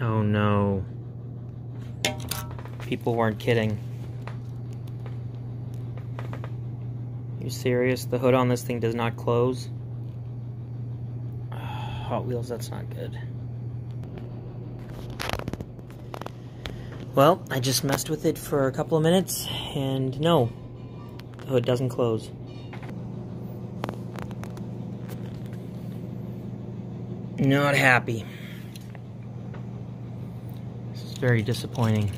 Oh no. People weren't kidding. You serious? The hood on this thing does not close? Hot Wheels, that's not good. Well, I just messed with it for a couple of minutes, and no, the hood doesn't close. Not happy. Very disappointing.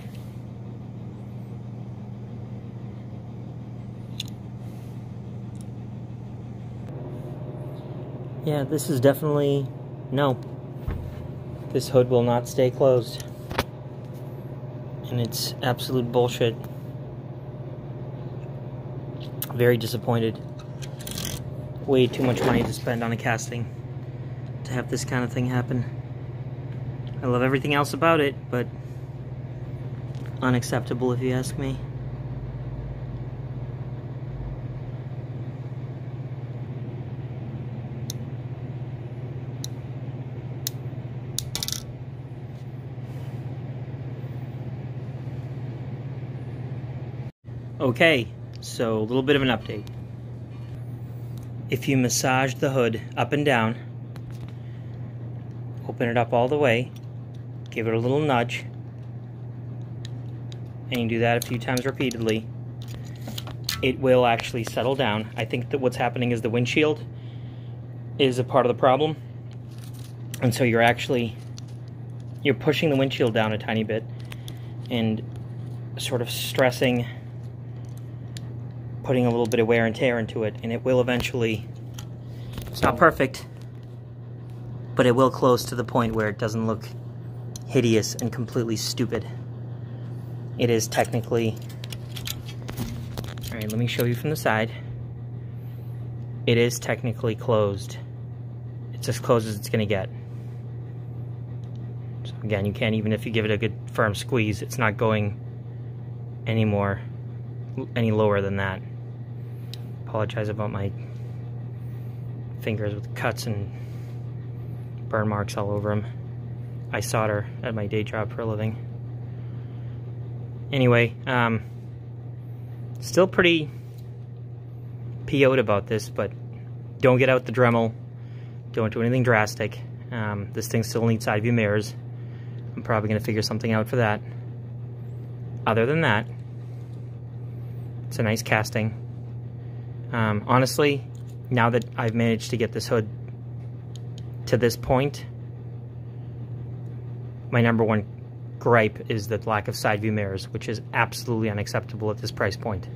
Yeah, this is definitely... No. This hood will not stay closed. And it's absolute bullshit. Very disappointed. Way too much money to spend on a casting to have this kind of thing happen. I love everything else about it, but unacceptable if you ask me. Okay, so a little bit of an update. If you massage the hood up and down, open it up all the way, give it a little nudge, and you do that a few times repeatedly, it will actually settle down. I think that what's happening is the windshield is a part of the problem. And so you're actually you're pushing the windshield down a tiny bit and sort of stressing putting a little bit of wear and tear into it, and it will eventually, it's not perfect, but it will close to the point where it doesn't look hideous and completely stupid. It is technically, all right, let me show you from the side. It is technically closed. It's as close as it's gonna get. So again, you can't, even if you give it a good firm squeeze, it's not going any more, any lower than that apologize about my fingers with cuts and burn marks all over them. I solder at my day job for a living. Anyway, um, still pretty PO'd about this, but don't get out the Dremel. Don't do anything drastic. Um, this thing still needs side view mirrors. I'm probably going to figure something out for that. Other than that, it's a nice casting. Um, honestly, now that I've managed to get this hood to this point, my number one gripe is the lack of side view mirrors, which is absolutely unacceptable at this price point.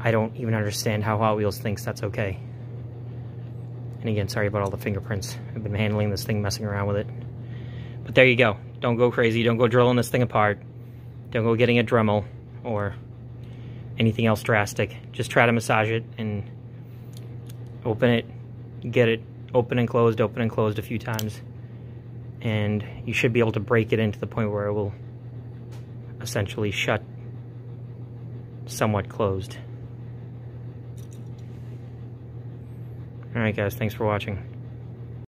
I don't even understand how Hot Wheels thinks that's okay. And again, sorry about all the fingerprints. I've been handling this thing, messing around with it. But there you go. Don't go crazy. Don't go drilling this thing apart. Don't go getting a Dremel or anything else drastic. Just try to massage it and open it, get it open and closed, open and closed a few times. And you should be able to break it into the point where it will essentially shut somewhat closed. Alright guys, thanks for watching.